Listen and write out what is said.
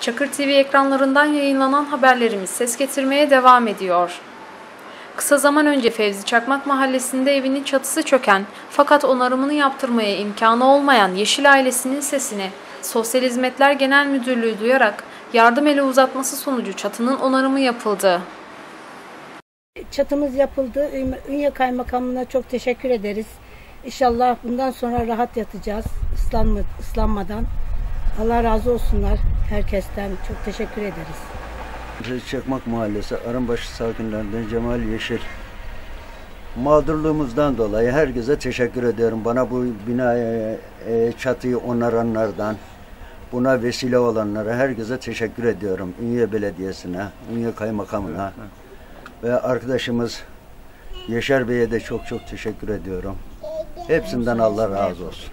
Çakır TV ekranlarından yayınlanan haberlerimiz ses getirmeye devam ediyor. Kısa zaman önce Fevzi Çakmak Mahallesi'nde evinin çatısı çöken fakat onarımını yaptırmaya imkanı olmayan Yeşil ailesinin sesini Sosyal Hizmetler Genel Müdürlüğü duyarak yardım eli uzatması sonucu çatının onarımı yapıldı. Çatımız yapıldı. Ün- Ünye Kaymakamlığı'na çok teşekkür ederiz. İnşallah bundan sonra rahat yatacağız ıslanma, ıslanmadan. Allah razı olsunlar herkesten. Çok teşekkür ederiz. Reis Çakmak Mahallesi Arınbaşı sakinlerinden Cemal Yeşil. Mağdurluğumuzdan dolayı herkese teşekkür ediyorum. Bana bu binaya e, çatıyı onaranlardan, buna vesile olanlara herkese teşekkür ediyorum. Ünye Belediyesi'ne, Ünye Kaymakamı'na ve arkadaşımız Yaşar Bey'e de çok çok teşekkür ediyorum. Hepsinden Allah razı olsun.